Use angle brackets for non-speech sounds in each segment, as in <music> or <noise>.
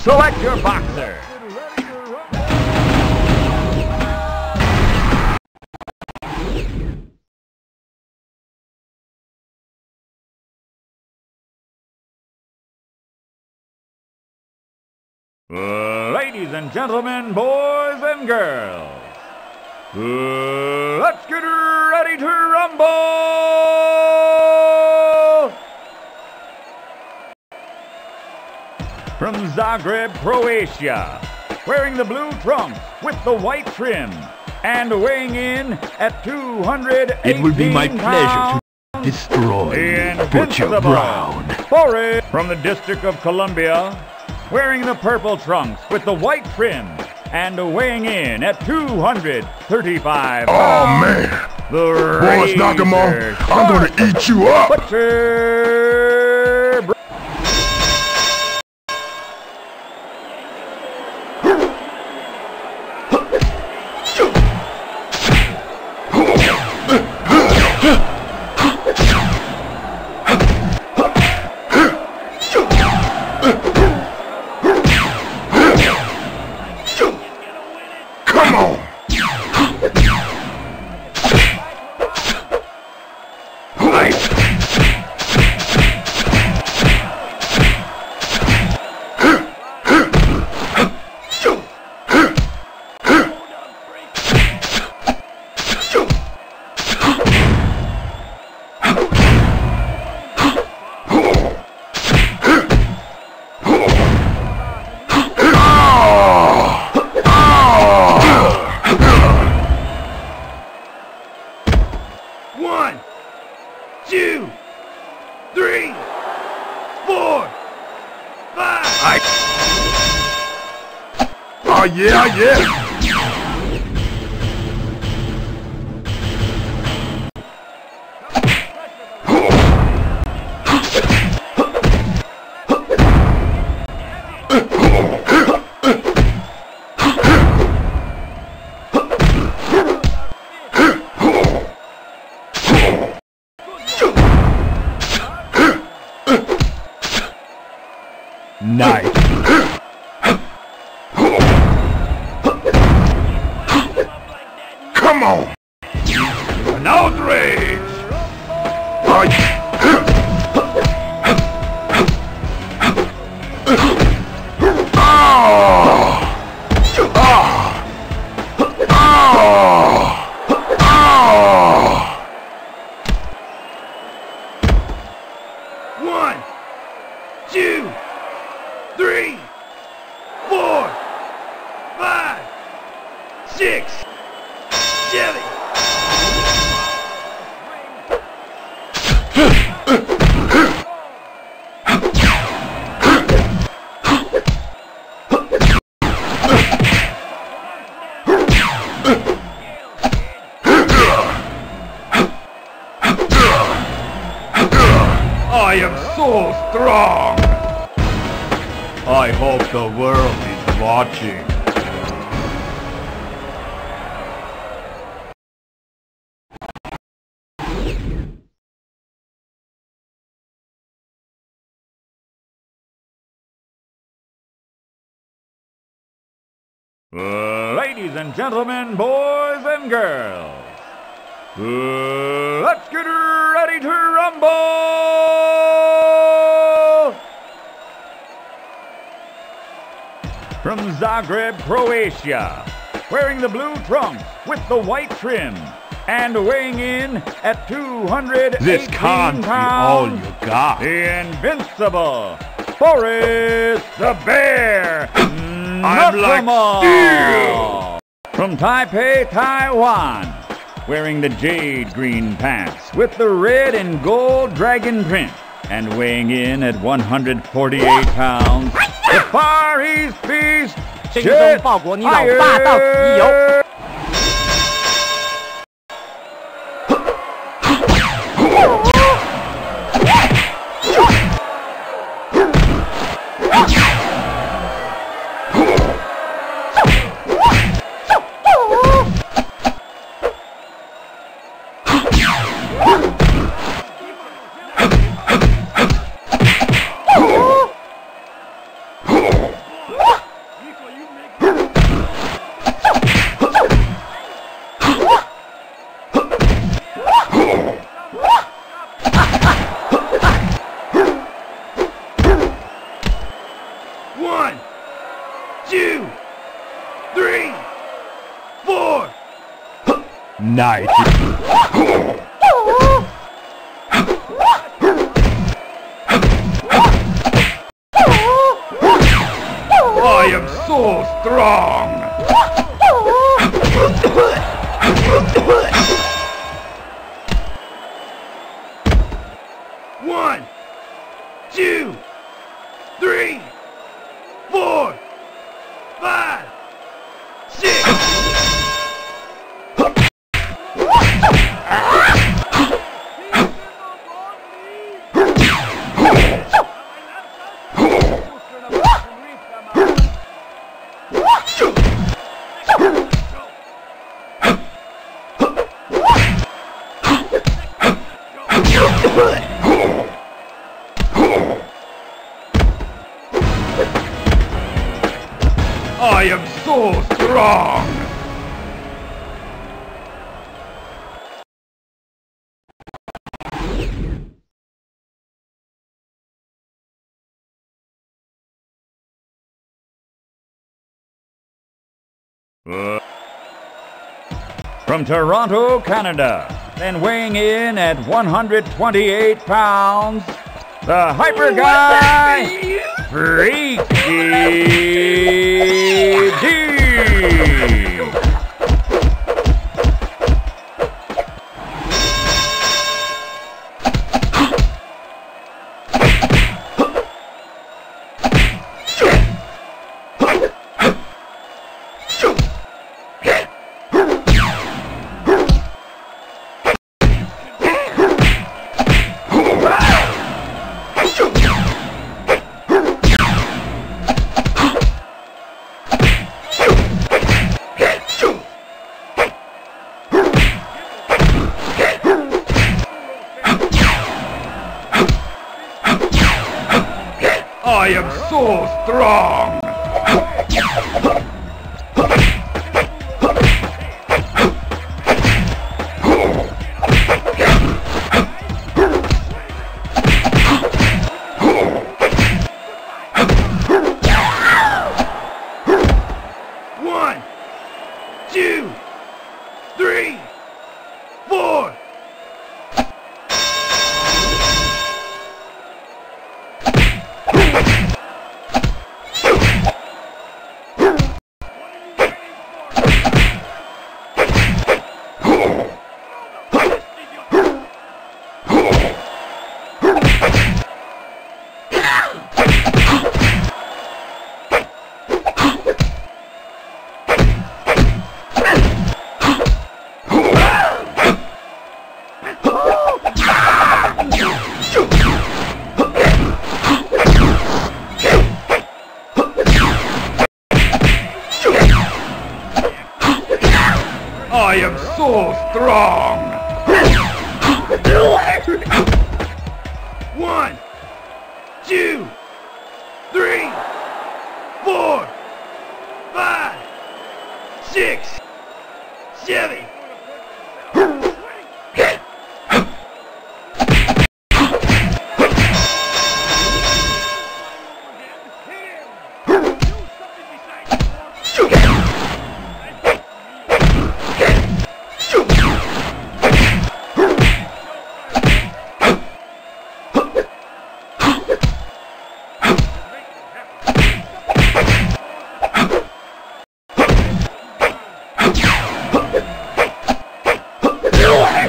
Select your boxer. Ladies and gentlemen, boys and girls, let's get ready to rumble! From Zagreb, Croatia, wearing the blue trunks with the white trim, and weighing in at 218 It would be my pleasure to destroy Butcher Brown. Forrest from the District of Columbia, wearing the purple trunks with the white trim, and weighing in at 235 Oh pounds, man. the 'em off. I'm gonna eat you up. Butcher four, five. Oh yeah, yeah. Nice. Come on. So strong. I hope the world is watching. Ladies and gentlemen, boys and girls, let's get ready to rumble! From Zagreb, Croatia, wearing the blue trunks with the white trim, and weighing in at 218 This can't be all you got. the invincible Forrest the Bear <laughs> I'm like. From Taipei, Taiwan, wearing the jade green pants with the red and gold dragon print, and weighing in at 148 pounds, The Far East Peace，精忠报国，你老爸到此一游。Yeah! Night. I am so strong! One, two, three, I am so strong! Uh, from Toronto, Canada, and weighing in at 128 pounds, the Hyper Guy, Freaky D. Huh?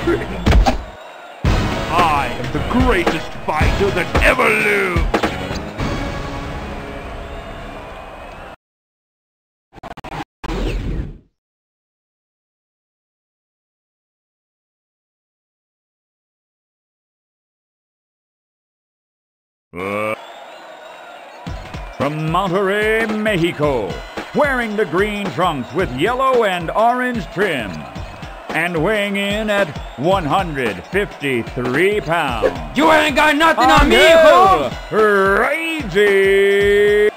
I am the greatest fighter that ever lived! From Monterrey, Mexico, wearing the green trunks with yellow and orange trim, and weighing in at 153 pounds. You ain't got nothing on me, Holmes. Raging.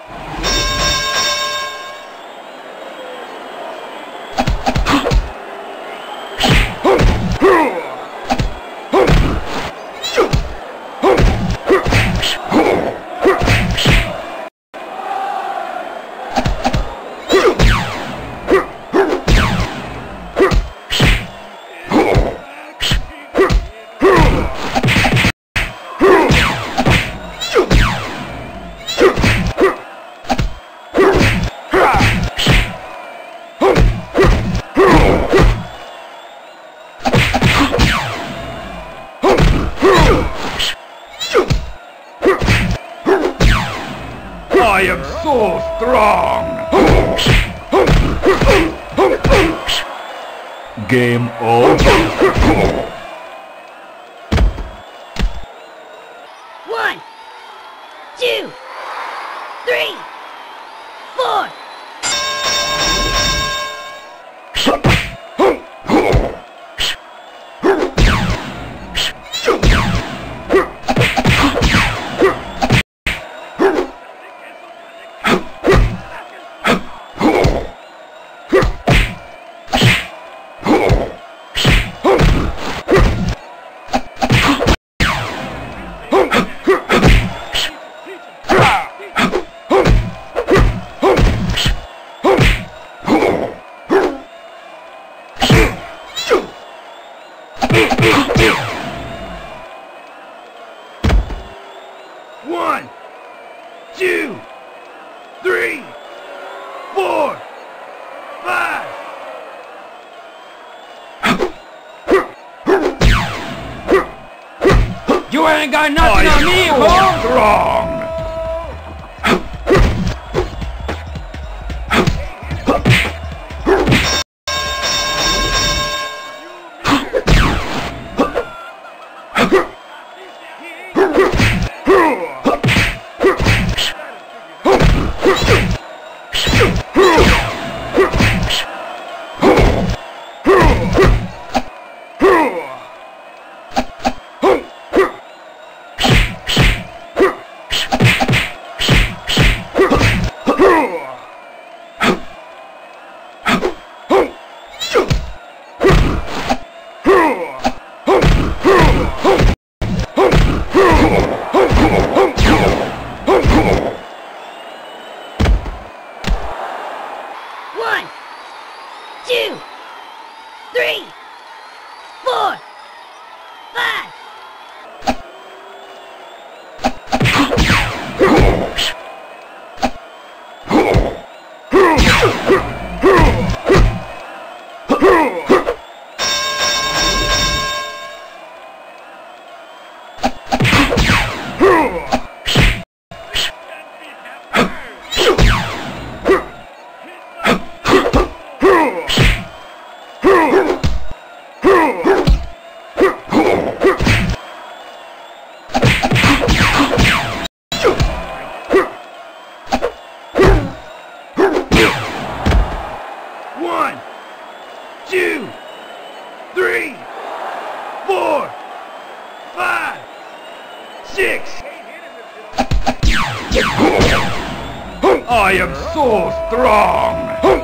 Strong. Game over. One, two, three, four, five. You ain't got nothing on me, strong. One, two, three, four, five, six. I am so strong.